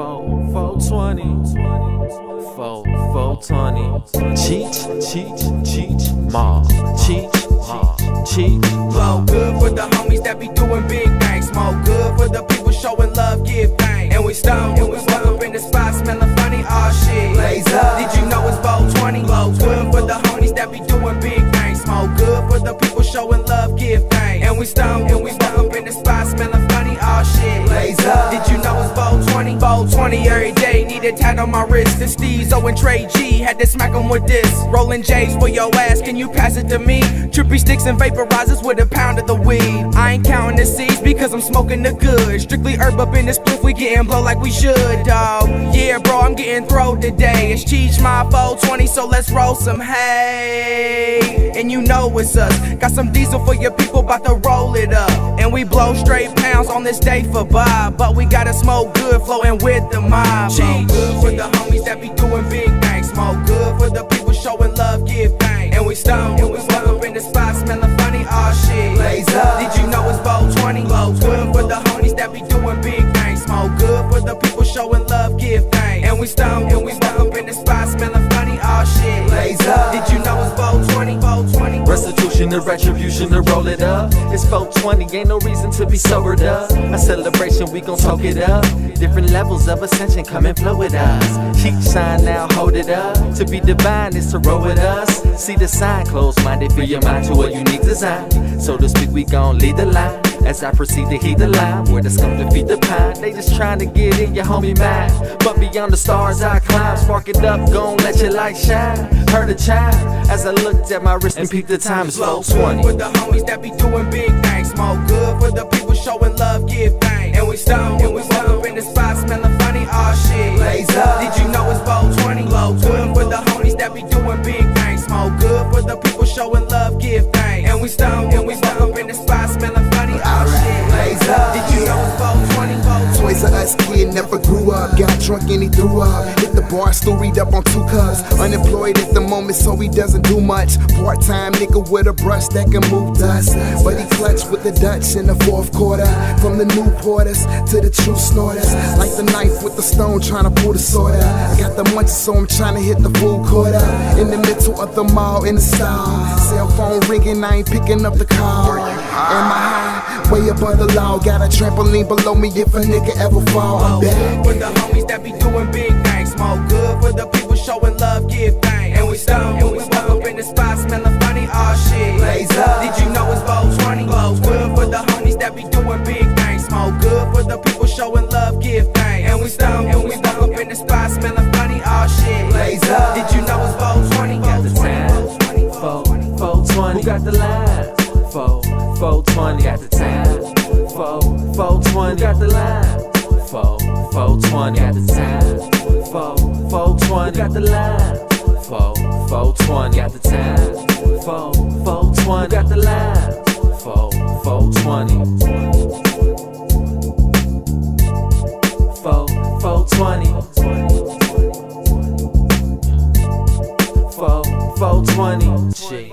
four, four twenty, four, four twenty. Cheech, cheech, cheech, ma, cheech, ma, cheech. Flow good for the homies that be doing big things. Smoke good for the people showing love, give thanks. And we stone, and we walk up in the spot smelling funny, aw shit. Up. Did you know it's Vogue 20? Flow good for the homies that be doing big things. Smoke good for the people showing love, give thanks. And we stone, and we need tat on my wrist. The Steve's and Trey G had to smack 'em with this. Rolling J's for your ass, can you pass it to me? Trippy sticks and vaporizers with a pound of the weed. I ain't counting the seeds because I'm smoking the good. Strictly herb up in this spliff, we getting blow like we should, dawg. Yeah, bro, I'm getting throwed today. It's Cheech, my 420, so let's roll some hay. And you know it's us. Got some diesel for your people, about to roll it up. And we blow straight pounds on this day for Bob. But we gotta smoke good, flowing with the mob. Smoke good for the homies that be doing big things. Smoke good And retribution to roll it up. It's 420, ain't no reason to be sobered up. A celebration, we gon' soak it up. Different levels of ascension, come and flow with us. Cheek shine now, hold it up. To be divine is to roll with us. See the sign, closed minded, fill your mind to a unique design. So to speak, we gon' lead the line. As I proceed to heat the line, where the scum defeat the pine. They just trying to get in your homie mind. But beyond the stars, I climb. Spark it up, gon' let your light shine. Heard a chime as I looked at my wrist and peeped the time. It's Flow 420. for the homies that be doing big things. Smoke good for the people showing love, give thanks. And we stone, Got drunk and he threw up. Hit the bar, still up on two cups. Unemployed at the moment, so he doesn't do much. Part time nigga with a brush that can move dust. But he clutched with the Dutch in the fourth quarter. From the new porters to the true snorters. Like the knife with the stone trying to pull the sword out. I got the munchies, so I'm trying to hit the court up. In the middle of the mall, in the style. Cell phone ringing, I ain't picking up the call. Am I high? Way above the law. Got a trampoline below me if a nigga ever fall. I'm Smoke good back. for the homies that be doing big things. Smoke good for the people showing love, give thanks. And we stone, and we walk up in the spot smelling funny, aw shit. Blaze up. Did you know it's Vogue 20? Flow good for the homies that be doing big things. Smoke good for the people showing love, give thanks. And we stone, and we walk up in the spot smelling funny, aw shit. Blaze up. Did you know it's Vogue 20? Got the time. Vogue 20, Four, 20. 420. Who got the line? Four, 420. Got the time. Four, 420. Got the line? Four, 420. Got the time. Four, 420. Got the line. Four, 420. Got the time. Four, 420. Got the line. Four, 420. Four, 420. Four, 420. Shit.